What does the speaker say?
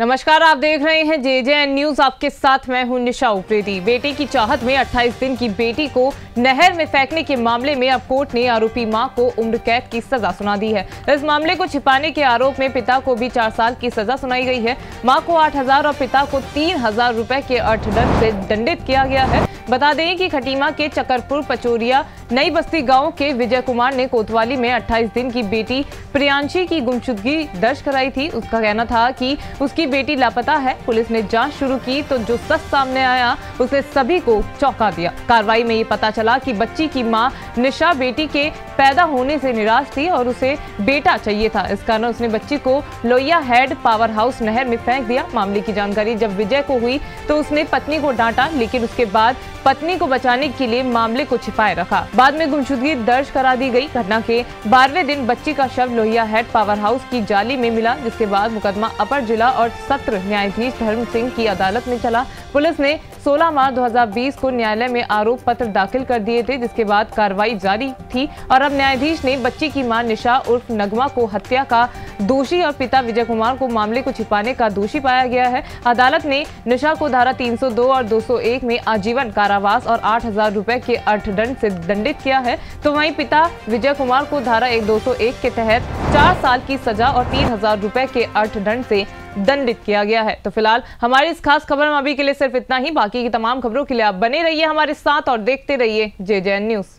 नमस्कार, आप देख रहे हैं जे जे एन न्यूज़ आपके साथ मैं हूँ निशा उप्रेती। बेटे की चाहत में 28 दिन की बेटी को नहर में फेंकने के मामले में अब कोर्ट ने आरोपी माँ को उम्र कैद की सजा सुना दी है। इस मामले को छिपाने के आरोप में पिता को भी चार साल की सजा सुनाई गई है। माँ को आठ हज़ार और पिता को तीन हज़ार रूपए के अर्थदंड से दंडित किया गया है। बता दें कि खटीमा के चकरपुर पचोरिया नई बस्ती गाँव के विजय कुमार ने कोतवाली में 28 दिन की बेटी प्रियांशी की गुमशुदगी दर्ज कराई थी। उसका कहना था कि उसकी बेटी लापता है। पुलिस ने जाँच शुरू की तो जो सच सामने आया उसने सभी को चौंका दिया। कार्रवाई में ये पता चला कि बच्ची की माँ निशा बेटी के पैदा होने से निराश थी और उसे बेटा चाहिए था। इस कारण उसने बच्ची को लोहिया हेड पावर हाउस नहर में फेंक दिया। मामले की जानकारी जब विजय को हुई तो उसने पत्नी को डांटा, लेकिन उसके बाद पत्नी को बचाने के लिए मामले को छिपाए रखा। बाद में गुमशुदगी दर्ज करा दी गई। घटना के बारहवें दिन बच्ची का शव लोहिया हेड पावर हाउस की जाली में मिला, जिसके बाद मुकदमा अपर जिला और सत्र न्यायाधीश धर्म सिंह की अदालत में चला। पुलिस ने 16 मार्च 2020 को न्यायालय में आरोप पत्र दाखिल कर दिए थे, जिसके बाद कार्रवाई जारी थी और अब न्यायाधीश ने बच्ची की माँ निशा उर्फ़ नगमा को हत्या का दोषी और पिता विजय कुमार को मामले को छिपाने का दोषी पाया गया है। अदालत ने निशा को धारा 302 और 201 में आजीवन कारावास और आठ हज़ार के अर्थदंड से दंडित किया है। तो वहीं पिता विजय कुमार को धारा एक दो के तहत चार साल की सजा और तीन हज़ार रूपए के अर्थदंड से दंडित किया गया है। तो फ़िलहाल हमारी इस खास खबर में अभी के लिए सिर्फ़ इतना ही। बाकी की तमाम खबरों के लिए आप बने रहिए हमारे साथ और देखते रहिए जे जे न्यूज़।